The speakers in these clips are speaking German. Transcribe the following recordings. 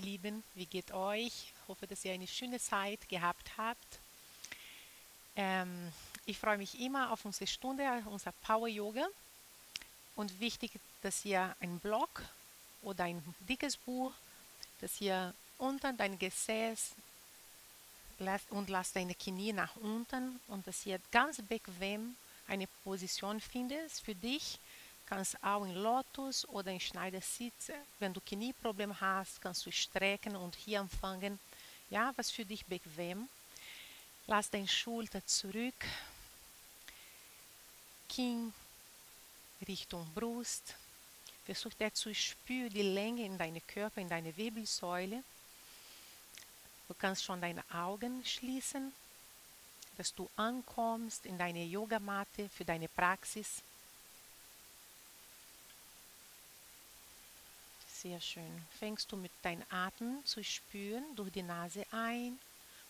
Meine Lieben, wie geht euch? Ich hoffe, dass ihr eine schöne Zeit gehabt habt. Ähm, ich freue mich immer auf unsere Stunde, unser Power Yoga. Und wichtig, dass ihr einen Blog oder ein dickes Buch, dass ihr unter dein Gesäß lasst und lasst deine Knie nach unten und dass ihr ganz bequem eine Position findest für dich kannst auch in Lotus oder in Schneidersitz, wenn du Knieprobleme hast, kannst du strecken und hier empfangen. Ja, was für dich bequem. Lass deine Schulter zurück. Kinn Richtung Brust. Versuch der zu spüren, die Länge in deinem Körper, in deine Wirbelsäule. Du kannst schon deine Augen schließen, dass du ankommst in deine Yogamatte für deine Praxis. Sehr schön. Fängst du mit deinem Atem zu spüren, durch die Nase ein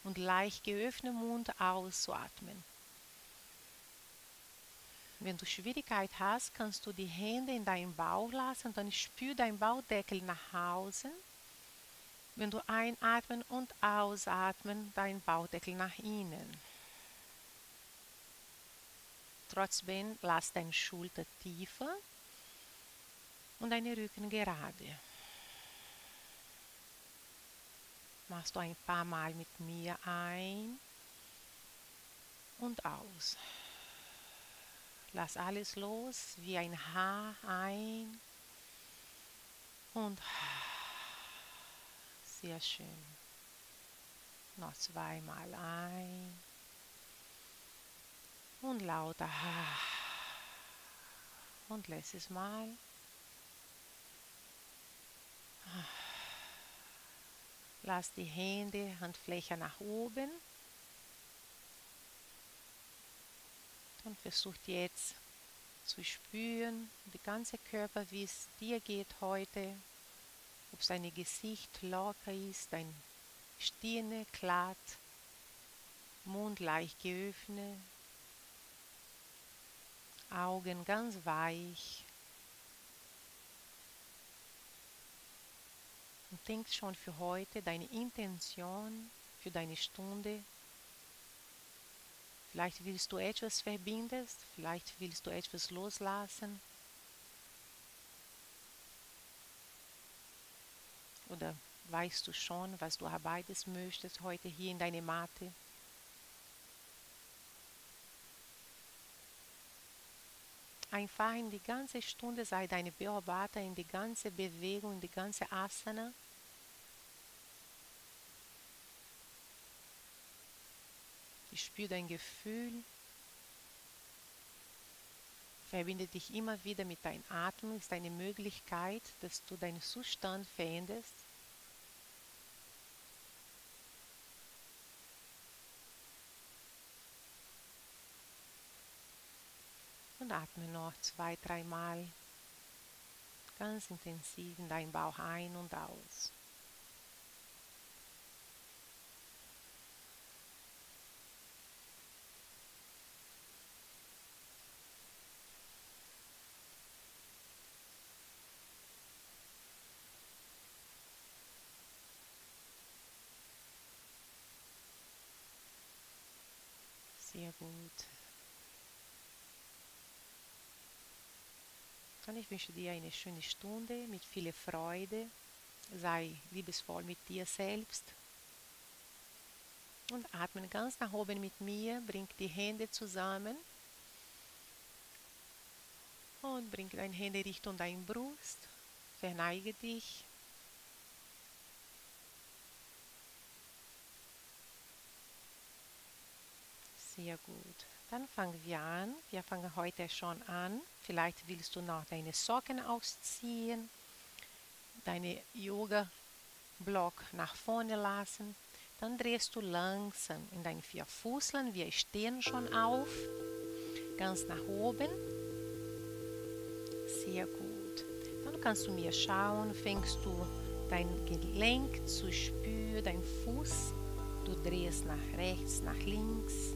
und leicht geöffneter Mund auszuatmen. Wenn du Schwierigkeit hast, kannst du die Hände in deinen Bauch lassen und dann spür deinen Bauchdeckel nach außen. Wenn du einatmen und ausatmen, dein Bauchdeckel nach innen. Trotzdem lass deine Schulter tiefer und deine Rücken gerade. Machst du ein paar Mal mit mir ein und aus. Lass alles los wie ein Haar ein und sehr schön. Noch zweimal ein und lauter und letztes Mal. Lass die Hände, Handfläche nach oben. Und versucht jetzt zu spüren, die ganze Körper, wie es dir geht heute. Ob dein Gesicht locker ist, dein Stirne glatt, Mund leicht geöffnet, Augen ganz weich. Und denk schon für heute deine Intention für deine Stunde. Vielleicht willst du etwas verbinden, vielleicht willst du etwas loslassen. Oder weißt du schon, was du arbeiten möchtest heute hier in deiner Matte? Einfach in die ganze Stunde sei deine Beobachter in die ganze Bewegung, in die ganze Asana. Ich spüre dein Gefühl. Verbinde dich immer wieder mit deinem Atmen. Ist eine Möglichkeit, dass du deinen Zustand veränderst. Und atme noch zwei, dreimal ganz intensiv in deinen Bauch ein und aus. Sehr gut. Und ich wünsche dir eine schöne Stunde mit viel Freude. Sei liebesvoll mit dir selbst. Und atme ganz nach oben mit mir. Bring die Hände zusammen. Und bring deine Hände Richtung deine Brust. Verneige dich. Sehr gut. Dann fangen wir an. Wir fangen heute schon an. Vielleicht willst du noch deine Socken ausziehen, deine Yoga-Block nach vorne lassen. Dann drehst du langsam in deinen vier Fußlern. Wir stehen schon auf. Ganz nach oben. Sehr gut. Dann kannst du mir schauen, fängst du dein Gelenk zu spüren, dein Fuß. Du drehst nach rechts, nach links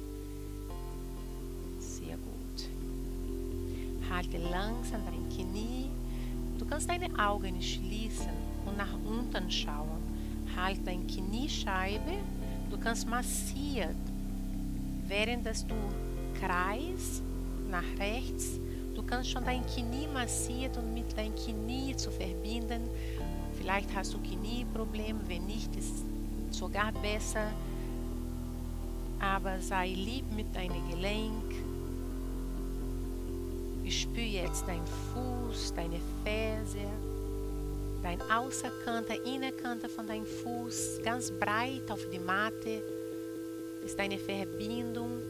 Halte langsam dein Knie. Du kannst deine Augen schließen und nach unten schauen. Halt deine Kniescheibe. Du kannst massiert, während dass du kreist nach rechts, du kannst schon dein Knie massiert und mit deinem Knie zu verbinden. Vielleicht hast du Knieprobleme, wenn nicht, ist es sogar besser. Aber sei lieb mit deinem Gelenk. Ich spüre jetzt deinen Fuß, deine Ferse, dein Außerkante, Innerkante von deinem Fuß, ganz breit auf die Matte. Ist eine Verbindung.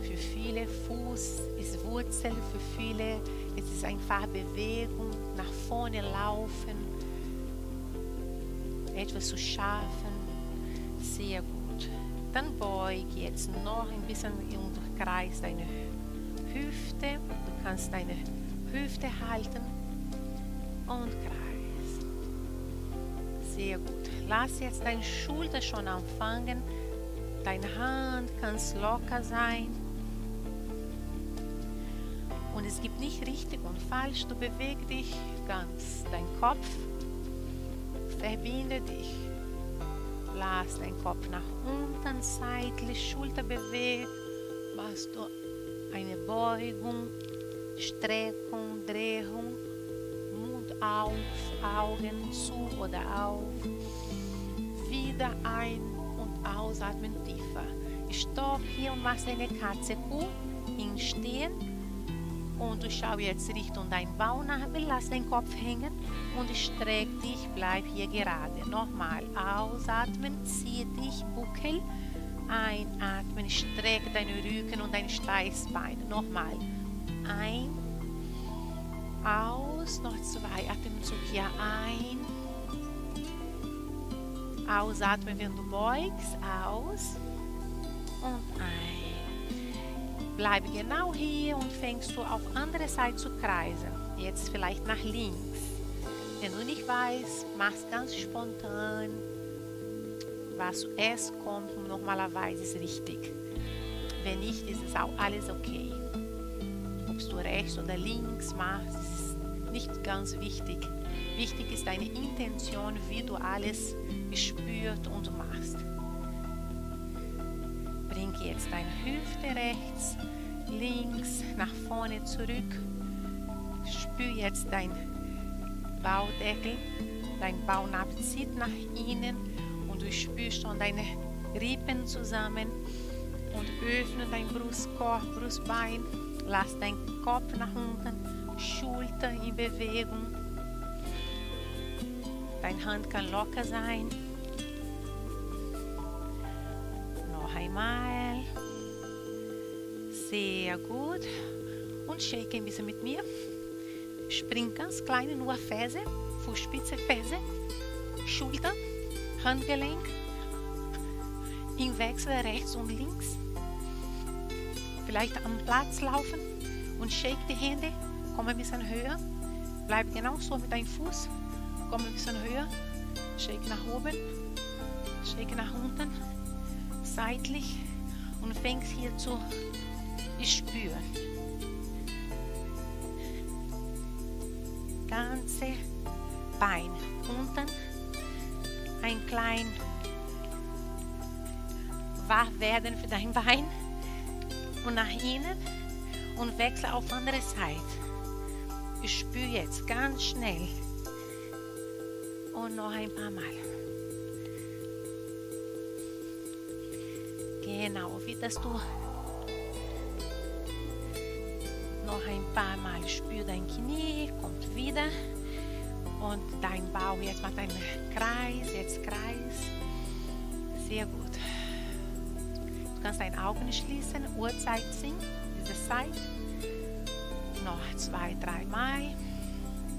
Für viele Fuß ist Wurzel, für viele es ist einfach Bewegung, nach vorne laufen, etwas zu schaffen. Sehr gut. Dann beug jetzt noch ein bisschen und kreis deine Hüfte. Du kannst deine Hüfte halten und kreis. Sehr gut. Lass jetzt deine Schulter schon anfangen. Deine Hand kann locker sein. Und es gibt nicht richtig und falsch. Du bewegst dich ganz. Dein Kopf verbinde dich. Lass deinen Kopf nach unten, seitlich, Schulter bewegt. Machst du eine Beugung, Streckung, Drehung, Mund auf, Augen zu oder auf. Wieder ein- und ausatmen tiefer. Stopp hier und mach eine Katze Kuh in Stehen und du schau jetzt Richtung dein Bauchnabel, lass den Kopf hängen und streck dich, bleib hier gerade. Nochmal ausatmen, zieh dich, buckel, einatmen, streck deine Rücken und dein Steißbein. Nochmal ein, aus, noch zwei Atemzug hier ein, ausatmen, wenn du beugst, aus und ein. Bleibe genau hier und fängst du auf andere Seite zu kreisen. Jetzt vielleicht nach links. Wenn du nicht weißt, mach's ganz spontan. Was zuerst kommt, normalerweise ist richtig. Wenn nicht, ist es auch alles okay. Ob du rechts oder links machst, ist nicht ganz wichtig. Wichtig ist deine Intention, wie du alles spürt und machst. Bring jetzt deine Hüfte rechts, links, nach vorne zurück. Spür jetzt dein Bauchdeckel, dein Bauchnabel zieht nach innen spürst schon deine Rippen zusammen und öffne dein Brustkorb, Brustbein. Lass dein Kopf nach unten, Schulter in Bewegung. Deine Hand kann locker sein. Noch einmal. Sehr gut. Und shake ein bisschen mit mir. Spring ganz klein, nur Ferse, Fußspitze, Ferse, Schulter, Handgelenk. Im Wechsel rechts und links. Vielleicht am Platz laufen und shake die Hände. Komm ein bisschen höher. Bleib genau so mit deinem Fuß. Komm ein bisschen höher. Shake nach oben. Shake nach unten. Seitlich. Und fängst hier zu spüren. Ganze Bein unten. Ein klein wach werden für dein Bein und nach innen und wechsle auf andere Seite. Ich spüre jetzt ganz schnell und noch ein paar Mal. Genau, wie das du noch ein paar Mal spür dein Knie, kommt wieder und dein Bauch, jetzt macht einen Kreis, jetzt Kreis. Sehr gut. Du kannst deine Augen schließen, Uhrzeit sehen, diese Zeit. Noch zwei, drei Mal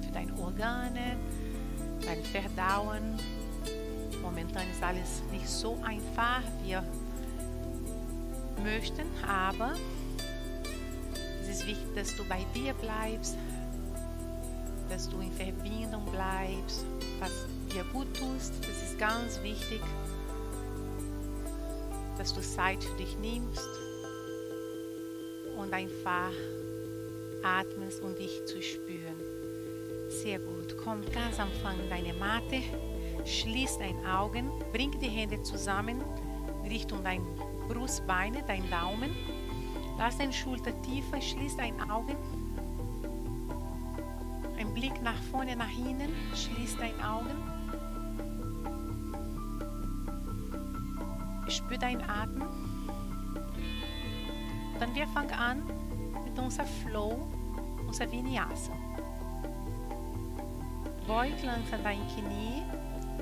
für deine Organe, dein Verdauen. Momentan ist alles nicht so einfach, wie wir möchten, aber es ist wichtig, dass du bei dir bleibst, dass du in Verbindung bleibst, was dir gut tust. Das ist ganz wichtig, dass du Zeit für dich nimmst und einfach atmest, um dich zu spüren. Sehr gut. Komm ganz am Anfang in deine Matte. Schließ deine Augen. Bring die Hände zusammen Richtung dein Brustbeine, dein Daumen. Lass deine Schulter tiefer. Schließ deine Augen. Blick nach vorne, nach hinten. Schließ deine Augen. Spür deinen Atem. Dann wir fangen an mit unserem Flow, unser Vinyasa. Beug langsam dein Knie,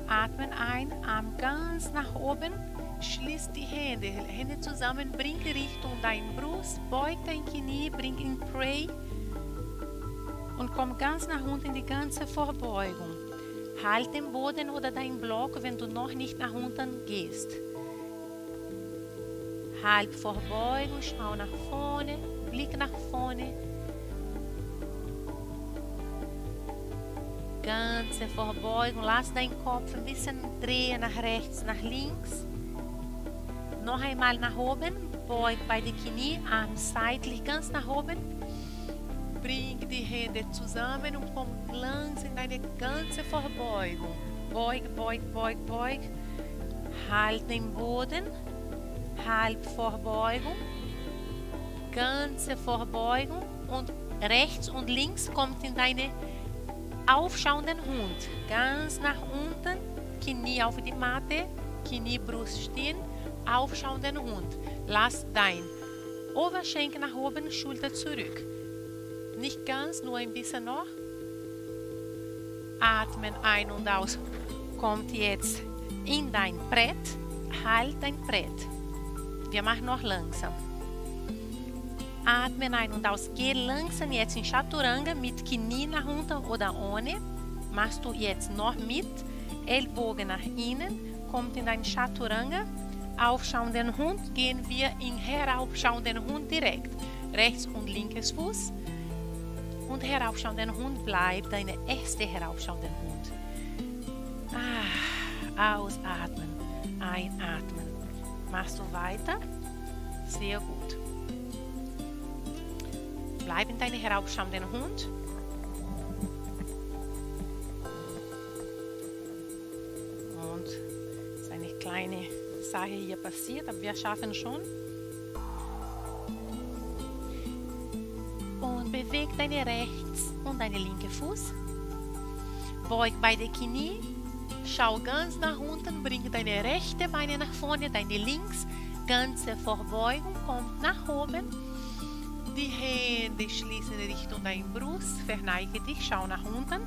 atmen ein, Arm ganz nach oben, schließ die Hände, Hände zusammen, bring Richtung dein Brust, beug dein Knie, bring in Pray und komm ganz nach unten die ganze Vorbeugung. Halt den Boden oder deinen Block, wenn du noch nicht nach unten gehst. Halb Vorbeugung, schau nach vorne, Blick nach vorne. Ganze Vorbeugung, lass deinen Kopf ein bisschen drehen nach rechts, nach links. Noch einmal nach oben, beug beide Knie, Arm seitlich ganz nach oben. Bring die Hände zusammen und komm langsam in deine ganze Vorbeugung. Beug, beug, beug, beug. Halt den Boden. Halbvorbeugung, ganze Vorbeugung und rechts und links kommt in deine aufschauenden Hund. Ganz nach unten, Knie auf die Matte, Knie, Brust stehen, aufschauenden Hund. Lass dein Oberschenkel nach oben, Schulter zurück. Nicht ganz, nur ein bisschen noch. Atmen ein und aus. Kommt jetzt in dein Brett. Halt dein Brett. Wir machen noch langsam. Atmen ein und aus. Geh langsam jetzt in Chaturanga mit Knie nach unten oder ohne. Machst du jetzt noch mit. Ellbogen nach innen. Kommt in dein Chaturanga. Aufschauenden Hund gehen wir in heraufschauenden Hund direkt. Rechts und linkes Fuß. Und heraufschauenden Hund bleibt deine erste heraufschauenden Hund. Ah, ausatmen, einatmen. Machst du weiter? Sehr gut. Bleib in deinem heraufschauenden Hund. Und es ist eine kleine Sache hier passiert, aber wir schaffen schon. Beweg deine rechts und deine linke Fuß. Beug beide Knie Schau ganz nach unten, bring deine rechte Beine nach vorne, deine links, ganze Vorbeugung kommt nach oben. Die Hände schließen Richtung dein Brust, verneige dich, schau nach unten.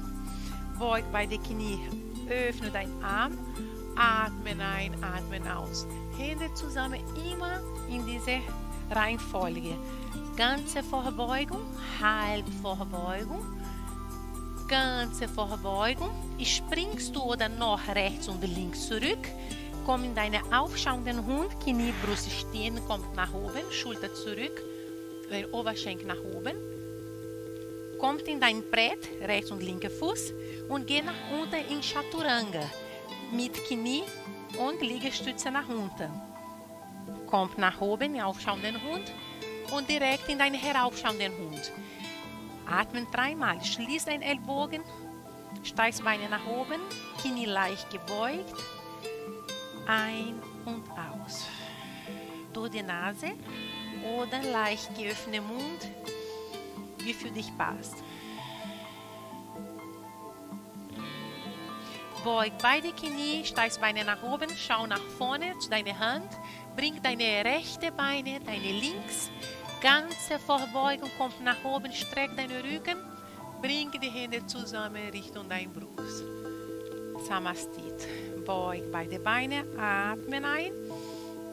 Beug beide Knie, öffne deinen Arm, atmen ein, atmen aus. Hände zusammen, immer in diese Reihenfolge. Ganze Vorbeugung, Halbvorbeugung ganze Vorbeugung. Springst du oder noch rechts und links zurück. Komm in deine aufschauenden Hund, Knie, Brust stehen, kommt nach oben, Schulter zurück, der Oberschenkel nach oben. Kommt in dein Brett, rechts und linker Fuß und geh nach unten in Chaturanga mit Knie und Liegestütze nach unten. Kommt nach oben, aufschauenden Hund und direkt in deinen heraufschauenden Hund. Atmen dreimal. Schließ deinen Ellbogen. Steigst Beine nach oben. Knie leicht gebeugt. Ein und aus. Durch die Nase oder leicht geöffneter Mund, wie für dich passt. Beug beide Knie, steigst Beine nach oben, schau nach vorne zu deiner Hand, bring deine rechte Beine, deine links, ganze Vorbeugung kommt nach oben, streck deinen Rücken, bring die Hände zusammen Richtung dein Brust. Samastit. Beug beide Beine, atmen ein,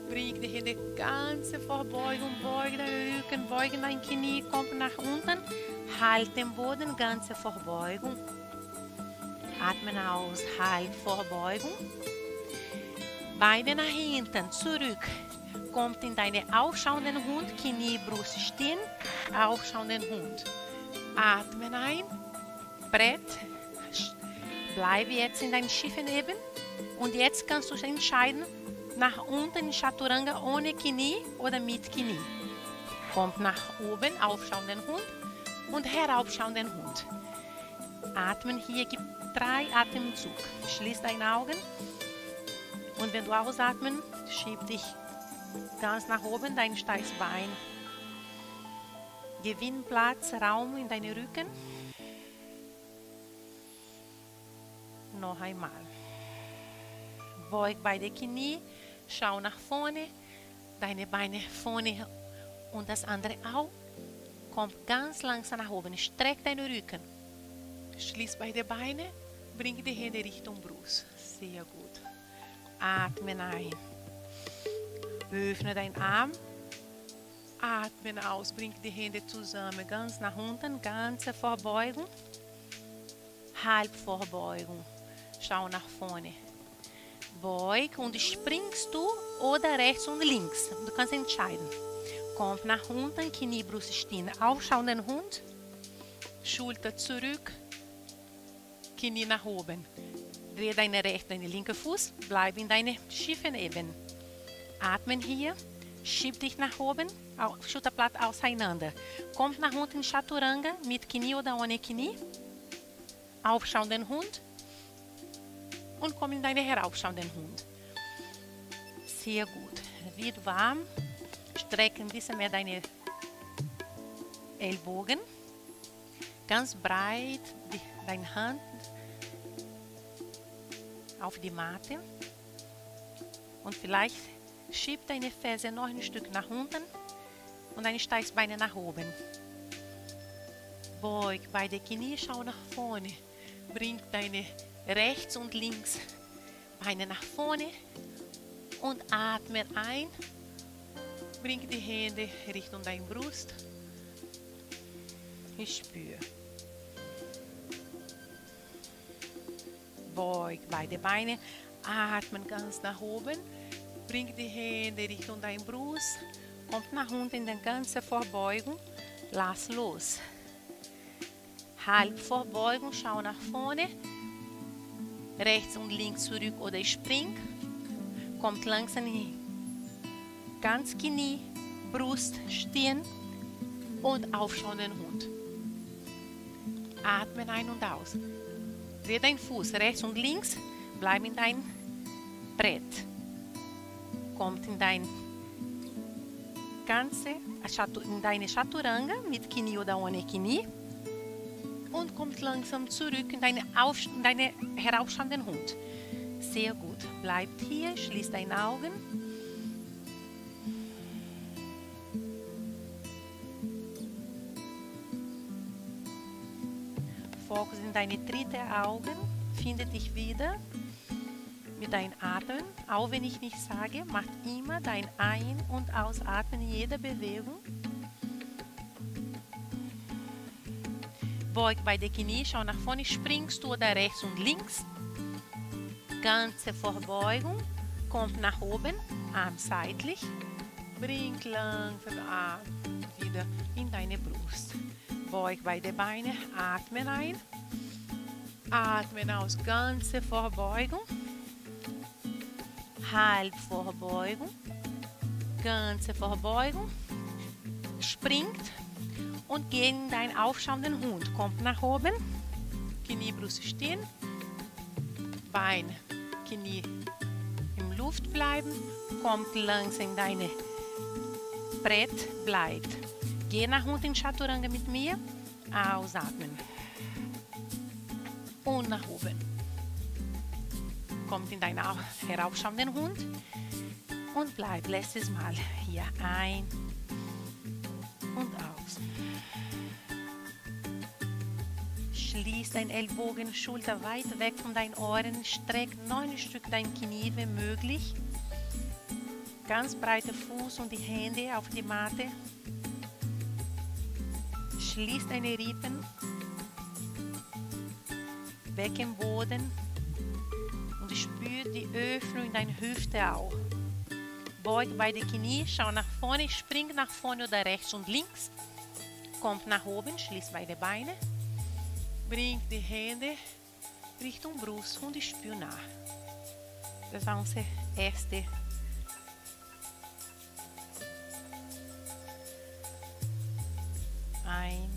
bring die Hände ganze Vorbeugung, beug deinen Rücken, beug dein Knie, kommt nach unten, halt den Boden, ganze Vorbeugung. Atmen aus, halt Vorbeugung. Beine nach hinten, zurück, kommt in deine aufschauenden Hund, Knie, Brust stehen, aufschauenden Hund. Atmen ein, Brett, bleibe jetzt in deinem schiefen Eben und jetzt kannst du entscheiden, nach unten in Chaturanga ohne Knie oder mit Knie. Kommt nach oben, aufschauenden Hund und heraufschauenden Hund. Atmen hier, gib drei Atemzug. Schließ deine Augen und wenn du ausatmen, schieb dich ganz nach oben, dein Steißbein. Gewinn Platz, Raum in deinen Rücken. Noch einmal. Beug beide Knie, schau nach vorne, deine Beine vorne und das andere auch. Komm ganz langsam nach oben, streck deinen Rücken. Schließ beide Beine, bring die Hände Richtung Brust. Sehr gut. Atmen ein. Öffne deinen Arm. Atmen aus. Bring die Hände zusammen. Ganz nach unten. Ganze Vorbeugung. Halbvorbeugung. Schau nach vorne. Beug und springst du oder rechts und links. Du kannst entscheiden. Kommt nach unten, Knie, Brust stehen. Aufschauenden Hund. Schulter zurück. Knie nach oben. Dreh deine rechte, deine linke Fuß. Bleib in deine schiefen Eben. Atmen hier. Schieb dich nach oben. Schulterblatt auseinander. Kommt nach unten Chaturanga mit Knie oder ohne Knie. Aufschauenden Hund. Und komm in deine heraufschauenden Hund. Sehr gut. Wird warm. Streck ein bisschen mehr deine Ellbogen. Ganz breit deine Hand auf die Matte. Und vielleicht schieb deine Ferse noch ein Stück nach unten und deine Steißbeine nach oben. Beug beide Knie, schau nach vorne. Bring deine rechts und links Beine nach vorne und atme ein. Bring die Hände Richtung deine Brust. Ich spüre. Beug beide Beine. Atmen ganz nach oben. Bring die Hände Richtung deine Brust. Kommt nach unten in ganze Vorbeugung. Lass los. Halb Vorbeugung, schau nach vorne. Rechts und links zurück oder spring. Kommt langsam hin. Ganz Knie, Brust, Stirn und aufschauenden Hund. Atmen ein und aus. Dreh deinen Fuß rechts und links. Bleib in dein Brett. Kommt in dein ganze, in deine Chaturanga mit Knie oder ohne Knie und kommt langsam zurück in deine, Auf, in deine heraufschauenden Hund. Sehr gut. Bleibt hier, schließt deine Augen. Fokus in deine dritte Augen. Finde dich wieder mit deinem Atmen. Auch wenn ich nicht sage, mach immer dein Ein- und Ausatmen in jeder Bewegung. Beug bei der Knie, schau nach vorne, springst du oder rechts und links. Ganze Vorbeugung, kommt nach oben, Arm seitlich. Bring langsam Arm wieder in deine Brust. Beug beide Beine, atmen ein. Atmen aus, ganze Vorbeugung. Halbvorbeugung. Ganze Vorbeugung. Springt und geht in deinen aufschauenden Hund. Kommt nach oben. Knie, stehen. Bein, Knie im Luft bleiben. Kommt langsam in deine Brett, bleibt. Geh nach unten in Chaturanga mit mir. Ausatmen. Und nach oben. Kommt in deinen heraufschauenden Hund. Und bleib letztes Mal hier ein und aus. Schließ dein Ellbogen, Schulter weit weg von deinen Ohren. Streck ein Stück dein Knie, wenn möglich. Ganz breite Fuß und die Hände auf die Matte. Schließ deine Rippen. Beckenboden. Die Öffnung in deine Hüfte auch. Beug beide Knie, schau nach vorne, spring nach vorne oder rechts und links. Kommt nach oben, schließ beide Beine. Bring die Hände Richtung Brust und spür nach. Das war unsere erste Ein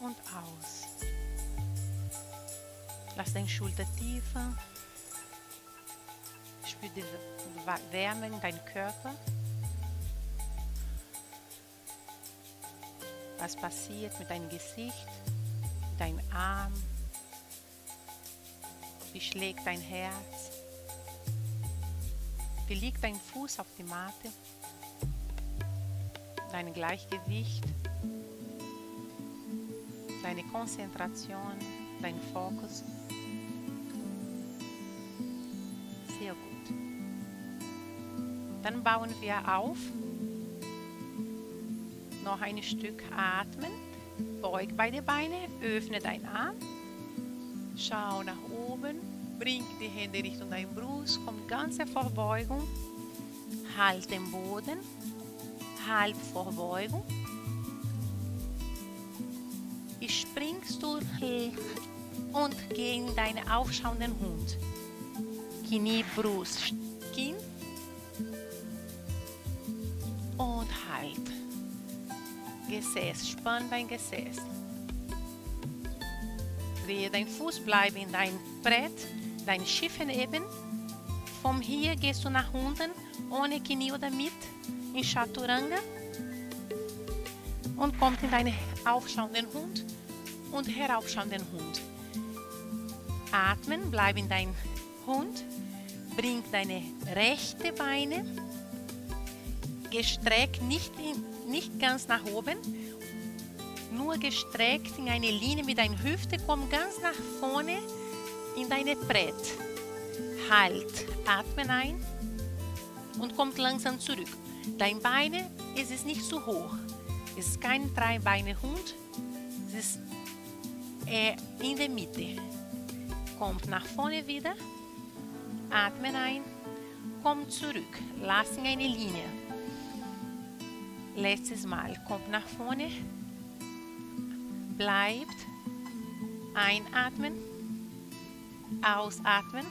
und aus. Lass deine Schulter tiefer. Die Wärme in deinem Körper. Was passiert mit deinem Gesicht, deinem Arm? Wie schlägt dein Herz? Wie liegt dein Fuß auf die Matte? Dein Gleichgewicht, deine Konzentration, dein Fokus. Dann bauen wir auf. Noch ein Stück atmen. Beug beide Beine, öffne deinen Arm. Schau nach oben, bring die Hände Richtung deine Brust, komm ganz in Vorbeugung. Halt den Boden, halb Vorbeugung. Springst du und geh in deinen aufschauenden Hund. Knie, Brust, und halt. Gesäß, spann dein Gesäß. Drehe dein Fuß, bleib in dein Brett, dein Schiffen eben. Von hier gehst du nach unten, ohne Knie oder mit, in Chaturanga. Und kommt in deinen aufschauenden Hund und heraufschauenden Hund. Atmen, bleib in dein Hund, bring deine rechte Beine gestreckt, nicht, in, nicht ganz nach oben, nur gestreckt in eine Linie mit deiner Hüfte, komm ganz nach vorne in deine Brett. Halt, atmen ein und kommt langsam zurück. Dein Beine ist es nicht zu hoch. Es ist kein Dreibeine-Hund. Es ist äh, in der Mitte. Kommt nach vorne wieder. Atmen ein. Kommt zurück. Lassen eine Linie. Letztes Mal. Kommt nach vorne. Bleibt. Einatmen. Ausatmen.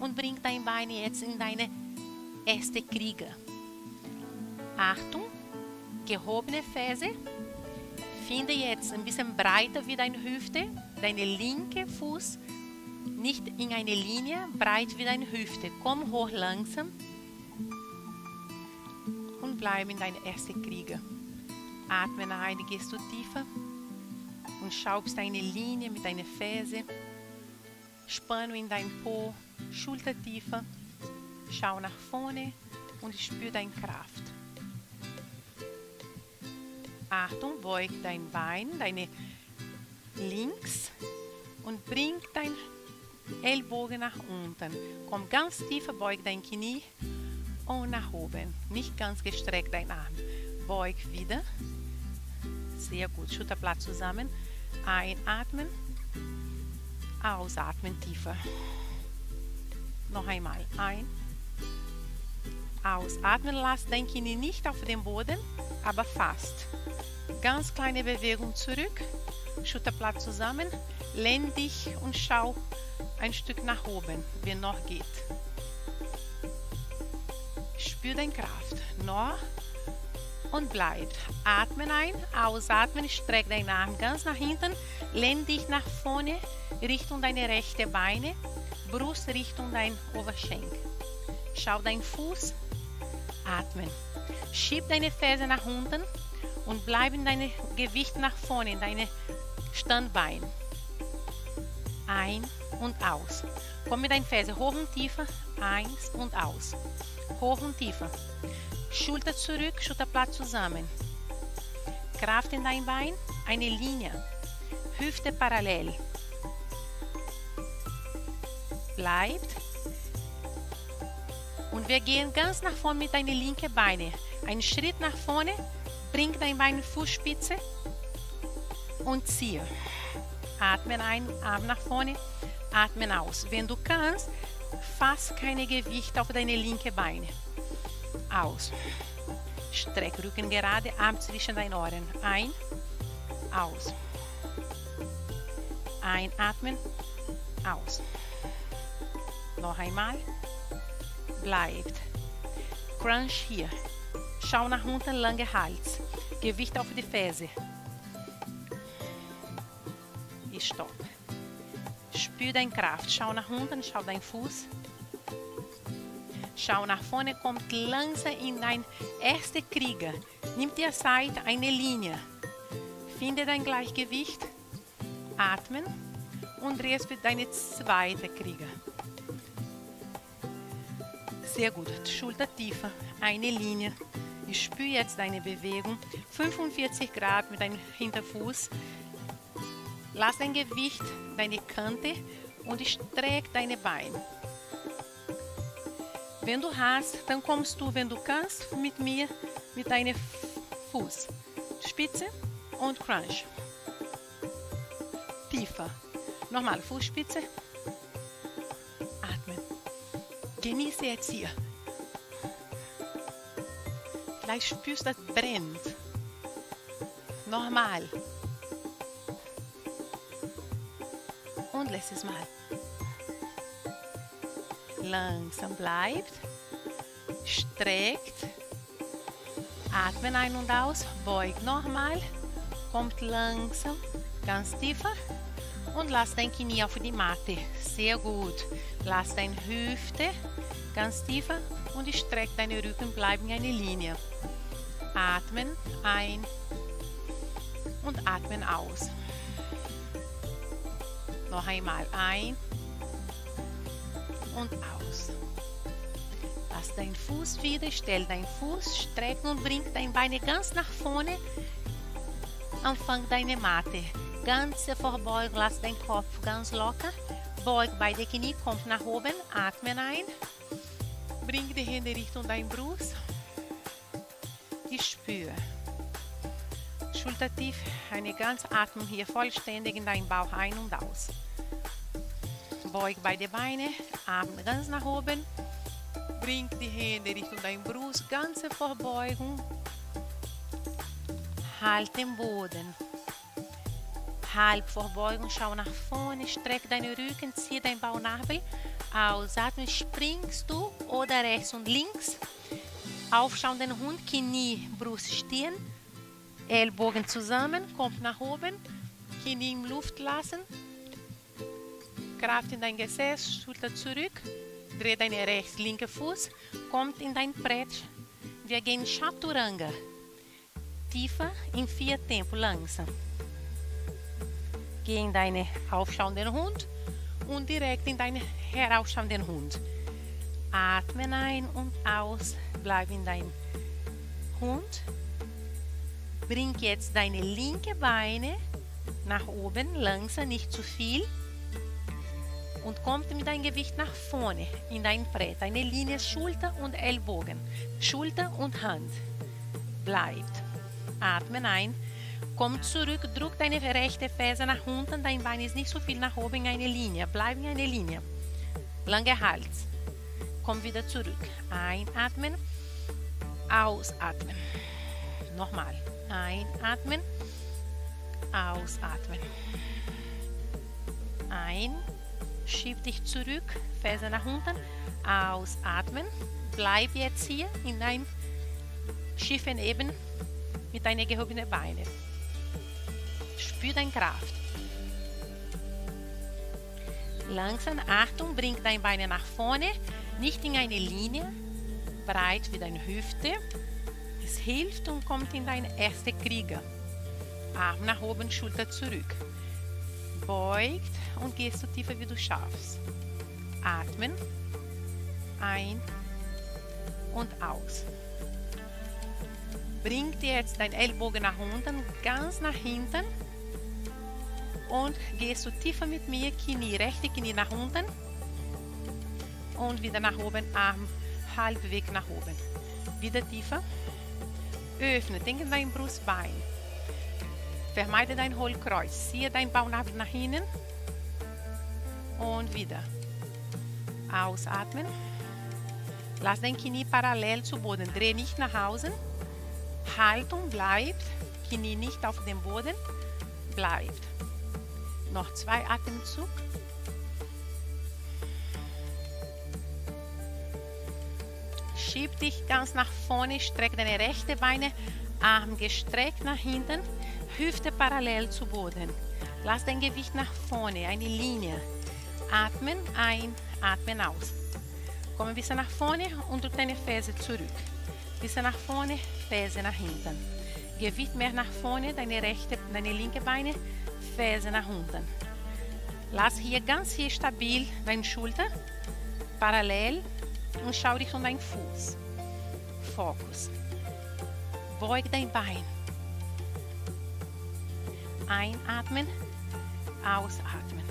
Und bringt dein Bein jetzt in deine erste Kriege. Achtung, gehobene Ferse. Finde jetzt ein bisschen breiter wie deine Hüfte, deine linke Fuß nicht in eine Linie, breit wie deine Hüfte. Komm hoch langsam und bleib in deiner ersten Kriege. Atme nach ein, gehst du tiefer und schaubst deine Linie mit deiner Ferse. Spann in dein Po, Schulter tiefer. Schau nach vorne und spür deine Kraft. Achtung, beug dein Bein, deine links und bring dein Ellbogen nach unten. Komm ganz tief, beug dein Knie und nach oben. Nicht ganz gestreckt dein Arm. Beug wieder. Sehr gut. Schulterblatt zusammen. Einatmen. Ausatmen tiefer. Noch einmal. Ein. Ausatmen. Lass dein Knie nicht auf dem Boden, aber fast. Ganz kleine Bewegung zurück, Schulterblatt zusammen, lehn dich und schau ein Stück nach oben, wie noch geht. Spür deine Kraft. Noch und bleibt. Atmen ein, ausatmen, streck deinen Arm ganz nach hinten, lehn dich nach vorne, Richtung deine rechte Beine, Brust Richtung dein Oberschenk. Schau deinen Fuß, atmen. Schieb deine Ferse nach unten, und bleib in deinem Gewicht nach vorne, in deine Standbein. Ein und aus. Komm mit deinen Fersen hoch und tiefer. Eins und aus. Hoch und tiefer. Schulter zurück, Schulterblatt zusammen. Kraft in dein Bein, eine Linie. Hüfte parallel. Bleibt. Und wir gehen ganz nach vorne mit deinen linken Beine. Ein Schritt nach vorne, Bring dein Bein Fußspitze und ziehe. Atmen ein, Arm nach vorne, atmen aus. Wenn du kannst, fass keine Gewicht auf deine linke Beine. Aus. Streck Rücken gerade, Arm zwischen deinen Ohren. Ein, aus. Einatmen, aus. Noch einmal. Bleibt. Crunch hier. Schau nach unten, lange Hals. Gewicht auf die Ferse. Stopp. Spür deine Kraft. Schau nach unten, schau deinen Fuß. Schau nach vorne, kommt langsam in dein erste Krieger. Nimm dir Zeit, eine Linie. Finde dein Gleichgewicht. Atmen und drehst für deine zweite Krieger. Sehr gut. Schulter tiefer. Eine Linie. Ich spüre jetzt deine Bewegung. 45 Grad mit deinem Hinterfuß. Lass dein Gewicht, deine Kante und streck deine Beine. Wenn du hast, dann kommst du, wenn du kannst, mit mir mit deinem Fuß. Spitze und Crunch. Tiefer. Nochmal Fußspitze. Atmen. Genieße jetzt hier. Vielleicht spürst du, das brennt. Nochmal. Und lass es mal. Langsam bleibt. Streckt. Atmen ein und aus. Beugt nochmal. Kommt langsam. Ganz tiefer. Und lass dein Knie auf die Matte. Sehr gut. Lass deine Hüfte ganz tiefer und streck deine Rücken, bleiben in einer Linie. Atmen ein und atmen aus. Noch einmal ein und aus. Lass deinen Fuß wieder, stell deinen Fuß, strecken und bring deine Beine ganz nach vorne. Anfang deine Matte. Ganze Vorbeugung, lass deinen Kopf ganz locker. Beug beide Knie, kommt nach oben, atmen ein. Bring die Hände Richtung dein Brust. Ich spüre. Schulter tief, eine ganze Atmung hier vollständig in deinen Bauch ein und aus. Beug beide Beine, Arme ganz nach oben. Bring die Hände Richtung dein Brust, ganze Vorbeugung. Halt den Boden. Halbvorbeugung, schau nach vorne, streck deinen Rücken, zieh deinen Bauchnabel. Ausatmen, springst du oder rechts und links. Aufschauenden Hund, Knie, Brust, Stirn. Ellbogen zusammen, kommt nach oben. Knie in Luft lassen. Kraft in dein Gesäß, Schulter zurück. Dreh deinen rechts, linke Fuß. Kommt in dein Brett. Wir gehen Chaturanga. Tiefer in vier Tempo, langsam. Geh in deinen aufschauenden Hund und direkt in deinen herausschauenden Hund. Atmen ein und aus, bleib in deinem Hund. Bring jetzt deine linke Beine nach oben, langsam, nicht zu viel. Und kommt mit deinem Gewicht nach vorne in dein Brett. Eine Linie Schulter und Ellbogen. Schulter und Hand. Bleibt. Atmen ein. Komm zurück, drück deine rechte Ferse nach unten. Dein Bein ist nicht so viel nach oben in eine Linie. Bleib in einer Linie. Lange Hals. Komm wieder zurück. Einatmen. Ausatmen. Nochmal. Einatmen. Ausatmen. Ein. Schieb dich zurück. Ferse nach unten. Ausatmen. Bleib jetzt hier in deinem schiefen Eben mit deinen gehobenen Beinen. Spür deine Kraft. Langsam, Achtung, bring deine Beine nach vorne, nicht in eine Linie, breit wie deine Hüfte. Es hilft und kommt in deinen ersten Krieger. Arm nach oben, Schulter zurück. Beugt und gehst so tiefer wie du schaffst. Atmen. Ein und aus. Bring dir jetzt deinen Ellbogen nach unten, ganz nach hinten und gehst du tiefer mit mir, Knie, rechte Knie nach unten und wieder nach oben, Arm halbweg nach oben. Wieder tiefer. Öffne, denke dein Brustbein. Vermeide dein Hohlkreuz. Ziehe dein Bauchnabel nach hinten und wieder. Ausatmen. Lass dein Knie parallel zu Boden. Dreh nicht nach außen. Haltung bleibt. Knie nicht auf dem Boden. Bleibt. Noch zwei Atemzug. Schieb dich ganz nach vorne, streck deine rechte Beine, Arm gestreckt nach hinten, Hüfte parallel zu Boden. Lass dein Gewicht nach vorne, eine Linie. Atmen ein, atmen aus. Komm ein bisschen nach vorne und drück deine Ferse zurück. Bisschen nach vorne, Ferse nach hinten. Gewicht mehr nach vorne, deine rechte, deine linke Beine, Ferse nach unten. Lass hier ganz hier stabil deine Schulter parallel und schau dich um deinen Fuß. Fokus. Beug dein Bein. Einatmen, ausatmen.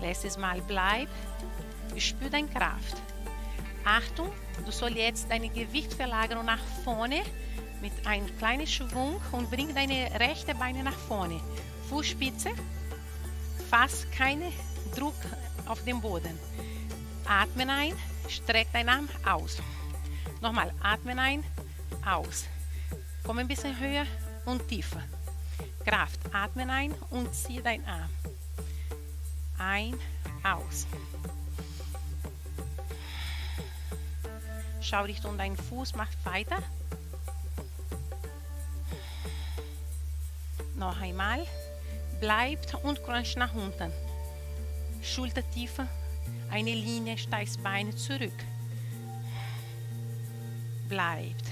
Letztes Mal bleib. Spür deine Kraft. Achtung, du sollst jetzt deine Gewichtverlagerung nach vorne mit einem kleinen Schwung und bring deine rechte Beine nach vorne. Fußspitze, fast keinen Druck auf dem Boden. Atmen ein, streck deinen Arm aus. Nochmal, atmen ein, aus. Komm ein bisschen höher und tiefer. Kraft, atmen ein und zieh deinen Arm. Ein, aus. Schau Richtung deinen Fuß, mach weiter. Noch einmal. Bleibt und crunch nach unten. Schultertiefe, eine Linie, steigst Beine zurück. Bleibt.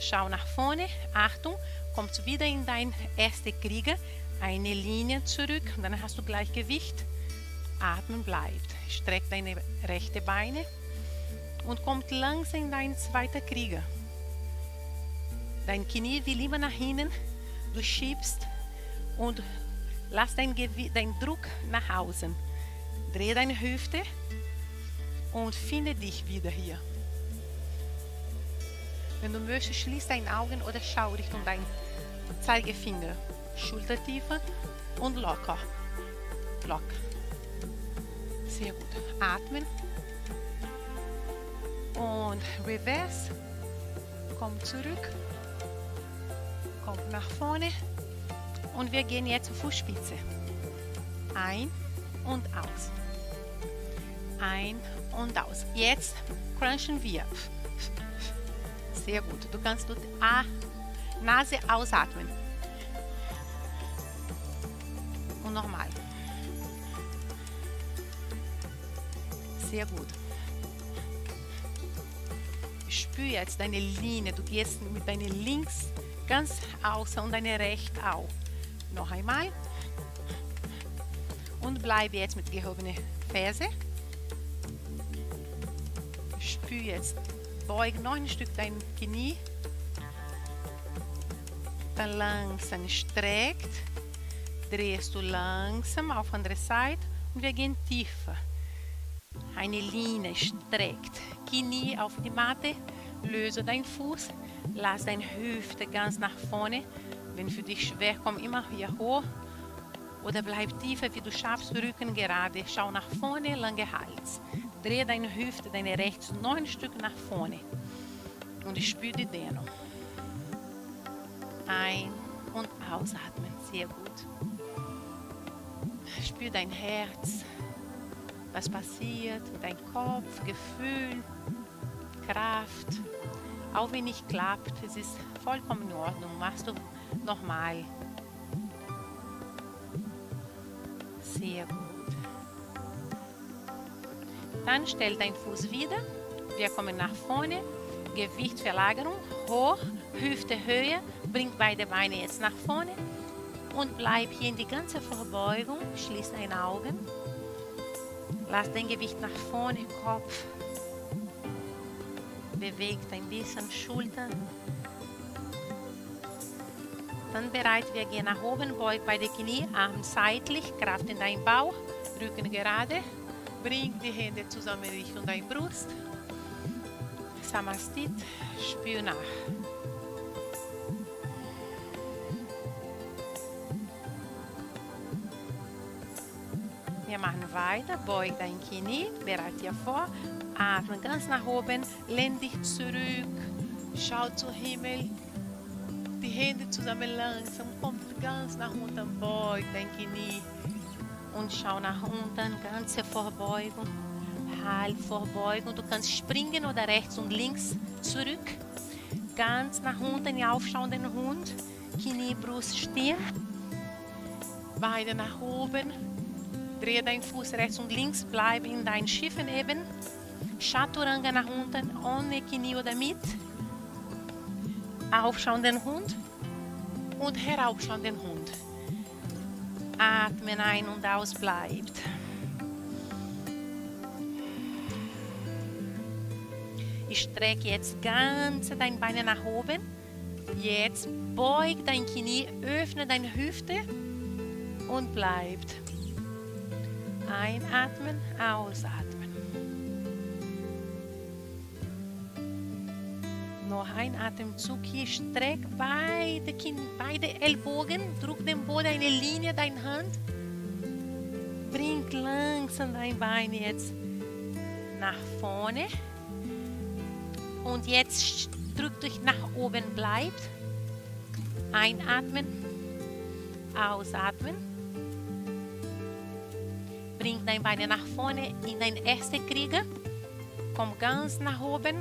Schau nach vorne, Achtung, kommst wieder in dein erste Krieger, eine Linie zurück und dann hast du Gleichgewicht. Atmen bleibt. Streck deine rechte Beine und kommt langsam in dein zweiter Krieger. Dein Knie will immer nach hinten, du schiebst und lass dein, dein Druck nach außen. Dreh deine Hüfte und finde dich wieder hier. Wenn du möchtest, schließ deine Augen oder schau Richtung dein Zeigefinger. Schultertiefe und locker. Locker. Sehr gut. Atmen. Und reverse. Komm zurück. Komm nach vorne. Und wir gehen jetzt zur Fußspitze. Ein und aus. Ein und aus. Jetzt crunchen wir. Sehr gut. Du kannst durch A, Nase ausatmen. Und nochmal. Sehr gut. Spür jetzt deine Linie. Du gehst mit deiner links ganz außer und deine rechts auch. Noch einmal. Und bleibe jetzt mit gehobene Ferse. Spür jetzt. Beug noch ein Stück dein Knie. Dann langsam streckt. Drehst du langsam auf andere Seite und wir gehen tiefer. Eine Linie streckt. Knie auf die Matte. Löse deinen Fuß. Lass deine Hüfte ganz nach vorne. Wenn für dich schwer, komm immer hier hoch oder bleib tiefer, wie du schaffst, Rücken gerade. Schau nach vorne, lange Hals. Dreh deine Hüfte, deine rechts ein Stück nach vorne. Und spür die Dehnung. Ein- und ausatmen. Sehr gut. Spür dein Herz. Was passiert deinem Kopf, Gefühl, Kraft. Auch wenn nicht klappt, es ist vollkommen in Ordnung. Machst du nochmal. Sehr gut. Dann stell deinen Fuß wieder. Wir kommen nach vorne. Gewichtsverlagerung. Hoch. Hüfte Höhe. Bring beide Beine jetzt nach vorne. Und bleib hier in die ganze Verbeugung. Schließ deine Augen. Lass dein Gewicht nach vorne, Kopf. Bewegt ein bisschen Schultern. Dann bereit, wir gehen nach oben, beug beide Knie, Arm seitlich, Kraft in deinen Bauch, Rücken gerade. Bring die Hände zusammen Richtung deine Brust. Samastit, spür nach. Weiter, beug dein Knie, bereit dir vor, atmen ganz nach oben, lehn dich zurück, schau zum Himmel, die Hände zusammen langsam, kommt ganz nach unten, beug dein Knie und schau nach unten, ganze Vorbeugung, halb Vorbeugung, du kannst springen oder rechts und links zurück, ganz nach unten, aufschauenden Hund, Knie, Brust, Stirn, Beide nach oben. Drehe deinen Fuß rechts und links. Bleib in deinem schiefen eben. Chaturanga nach unten, ohne Knie oder mit. Aufschauenden Hund und heraufschauenden Hund. Atmen ein und aus bleibt. Ich strecke jetzt ganz deine Beine nach oben. Jetzt beug dein Knie, öffne deine Hüfte und bleibt. Einatmen, ausatmen. Noch ein Atemzug hier. Streck beide, Kinn, beide Ellbogen. Druck den Boden eine Linie, deine Hand. Bring langsam dein Bein jetzt nach vorne. Und jetzt drück dich nach oben, bleibt. Einatmen, ausatmen. Bring deine Beine nach vorne in dein erste Krieger. Komm ganz nach oben.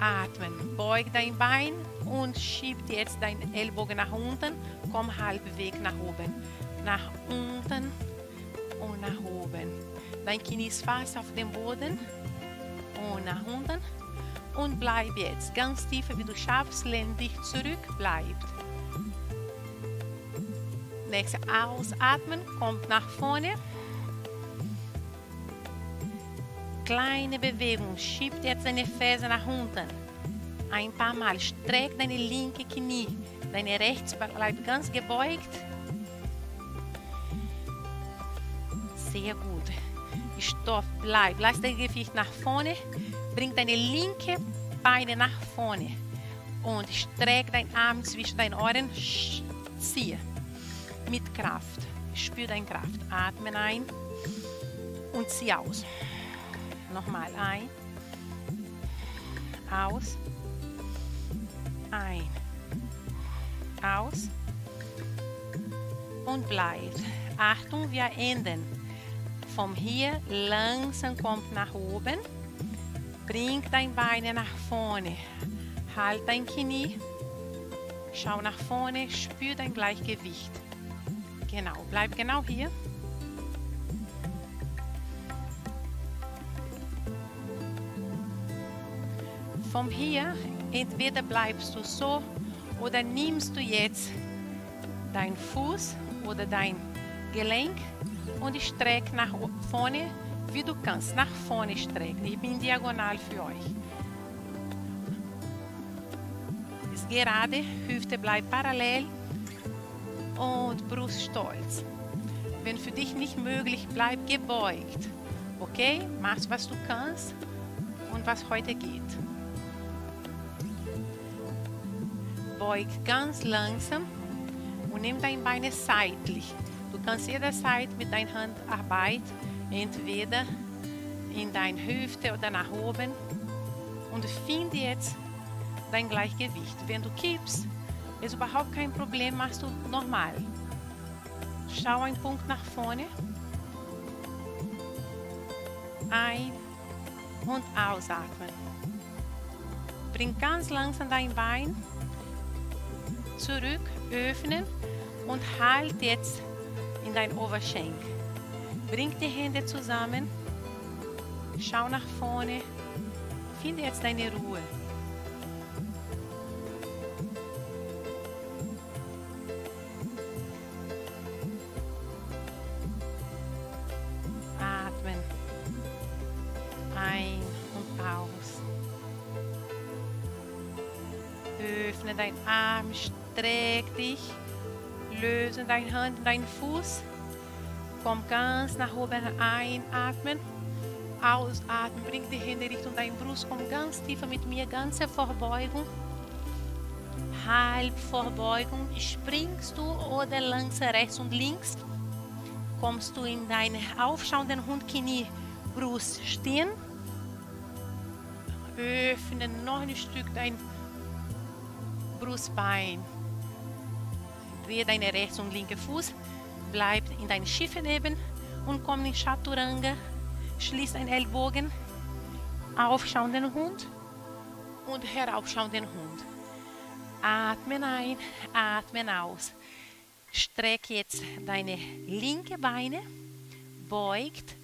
Atmen. Beug dein Bein und schieb jetzt deinen Ellbogen nach unten. Komm halbweg nach oben. Nach unten und nach oben. Dein Knie ist fast auf dem Boden. Und nach unten und bleib jetzt ganz tief, wie du schaffst, lehn dich zurück, bleibt. Nächste Ausatmen, kommt nach vorne. Kleine Bewegung, schiebt jetzt deine Ferse nach unten. Ein paar Mal, streck deine linke Knie, deine rechts bleibt ganz gebeugt. Sehr gut. Stoff, bleib, lass dein Gewicht nach vorne. Bring deine linke Beine nach vorne und streck deinen Arm zwischen deinen Ohren. Ziehe mit Kraft. Spür deine Kraft. Atmen ein und zieh aus. Nochmal ein, aus, ein, aus und bleibt. Achtung, wir enden. Vom hier langsam kommt nach oben. Bring dein Beine nach vorne. Halt dein Knie. Schau nach vorne. Spür dein Gleichgewicht. Genau. Bleib genau hier. Vom hier, entweder bleibst du so oder nimmst du jetzt deinen Fuß oder dein Gelenk und streck nach vorne wie du kannst. Nach vorne strecken. Ich bin diagonal für euch. Ist gerade, Hüfte bleibt parallel und Brust stolz. Wenn für dich nicht möglich, bleib gebeugt. Okay? Mach was du kannst und was heute geht. Beug ganz langsam und nimm deine Beine seitlich. Du kannst jederzeit mit deiner Hand arbeiten entweder in deine Hüfte oder nach oben und finde jetzt dein Gleichgewicht. Wenn du kippst, ist überhaupt kein Problem, machst du nochmal. Schau einen Punkt nach vorne. Ein und ausatmen. Bring ganz langsam dein Bein zurück, öffnen und halt jetzt in dein Oberschenkel. Bring die Hände zusammen. Schau nach vorne. Finde jetzt deine Ruhe. Löse deine Hand, deinen Fuß. Komm ganz nach oben einatmen. Ausatmen. Bring die Hände Richtung deine Brust. Komm ganz tiefer mit mir. Ganze Vorbeugung. Halbvorbeugung. Springst du oder langsam rechts und links. Kommst du in deine aufschauenden Hundknie. Brust stehen. Öffne noch ein Stück dein Brustbein. Drehe deine rechts und linke Fuß bleib in deinen Schiffen eben und komm in Chaturanga. Schließ einen Ellbogen, aufschauenden Hund und heraufschauenden Hund. Atmen ein, atmen aus. Streck jetzt deine linke Beine, beugt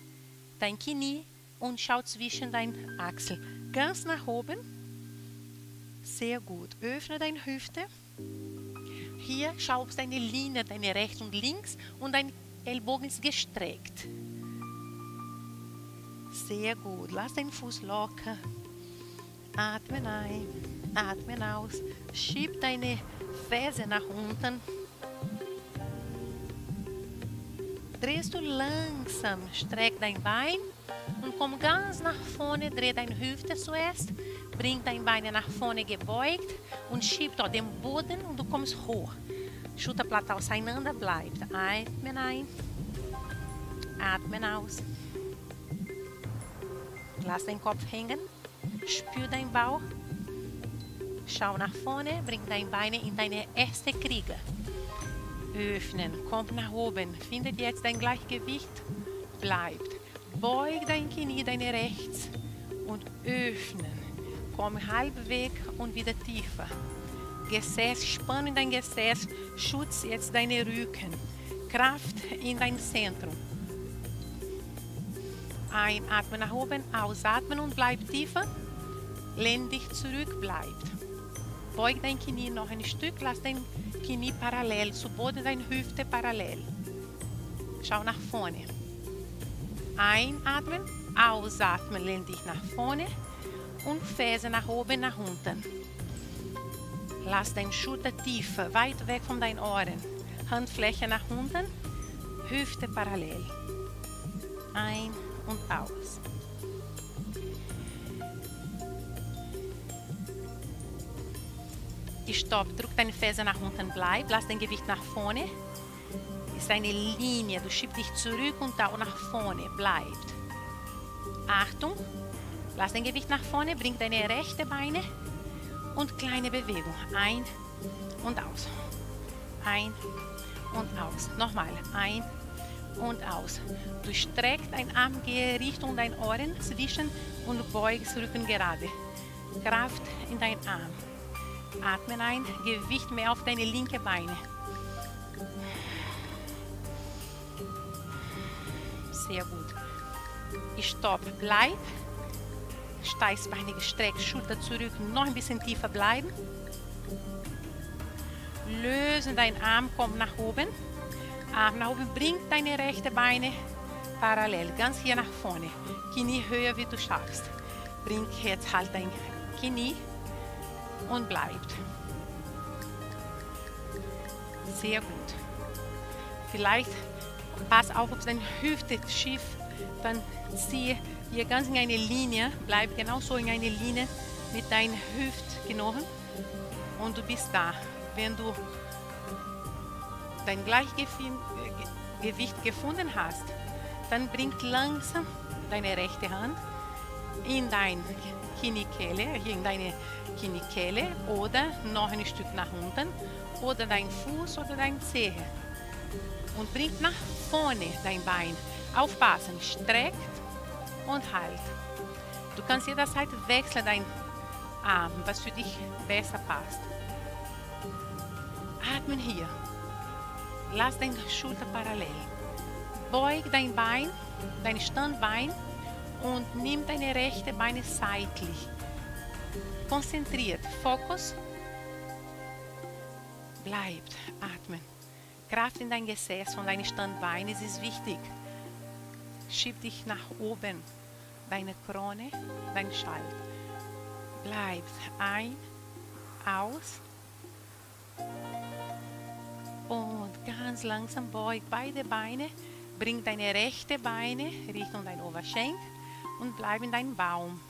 dein Knie und schau zwischen deinen Achsel ganz nach oben. Sehr gut. Öffne deine Hüfte. Hier schau auf deine Linie, deine rechts und links und dein Ellbogen ist gestreckt. Sehr gut. Lass den Fuß locker. Atmen ein, atmen aus. Schieb deine Ferse nach unten. Drehst du langsam, streck dein Bein und komm ganz nach vorne. Dreh deine Hüfte zuerst. Bring dein Bein nach vorne gebeugt und schieb dort den Boden und du kommst hoch. Schulterblatt auseinander bleibt. Atmen ein. Atmen aus. Lass den Kopf hängen. Spür deinen Bauch. Schau nach vorne. Bring deine Beine in deine erste Kriege. Öffnen. Komm nach oben. Findet jetzt dein Gleichgewicht. Bleibt. Beug dein Knie, deine rechts. Und öffnen. Komm halbweg und wieder tiefer. Gesäß, spannen dein Gesäß, schutz jetzt deine Rücken. Kraft in dein Zentrum. Einatmen nach oben, ausatmen und bleib tiefer. Lehn dich zurück, bleibt. Beug dein Knie noch ein Stück, lass dein Knie parallel zu Boden, deine Hüfte parallel. Schau nach vorne. Einatmen, ausatmen, lehn dich nach vorne und Ferse nach oben, nach unten. Lass dein Schulter tief, weit weg von deinen Ohren. Handfläche nach unten, Hüfte parallel. Ein und aus. Stopp, drück deine Ferse nach unten, bleib, lass dein Gewicht nach vorne. Ist eine Linie, du schiebst dich zurück und auch nach vorne, bleibt. Achtung, lass dein Gewicht nach vorne, bring deine rechte Beine und kleine Bewegung. Ein und aus. Ein und aus. Nochmal. Ein und aus. Du streckst dein Arm, gehe Richtung dein Ohren zwischen und beugst Rücken gerade. Kraft in dein Arm. Atmen ein, Gewicht mehr auf deine linke Beine. Sehr gut. Ich stopp, bleib Steißbeine gestreckt, Schulter zurück, noch ein bisschen tiefer bleiben. Lösen deinen Arm, komm nach oben. Arm nach oben, bring deine rechte Beine parallel, ganz hier nach vorne. Knie höher, wie du schaffst. Bring jetzt halt dein Knie und bleibt. Sehr gut. Vielleicht pass auf, ob deine Hüfte schief, dann ziehe hier ganz in eine Linie, bleib genauso in eine Linie mit deinen Hüftknochen und du bist da. Wenn du dein Gleichgewicht gefunden hast, dann bring langsam deine rechte Hand in dein Kniekehle, in deine Kniekehle oder noch ein Stück nach unten oder dein Fuß oder dein Zehe und bring nach vorne dein Bein. Aufpassen, streckt und halt. Du kannst jederzeit wechseln deinen Arm, was für dich besser passt. Atmen hier. Lass deine Schulter parallel. Beug dein Bein, dein Standbein und nimm deine rechte Beine seitlich. Konzentriert. Fokus. Bleibt. Atmen. Kraft in dein Gesäß und deine Standbeine, es ist wichtig. Schieb dich nach oben. Deine Krone, dein Schall. Bleib ein, aus. Und ganz langsam beug beide Beine. Bring deine rechte Beine Richtung dein Oberschenk und bleib in deinem Baum.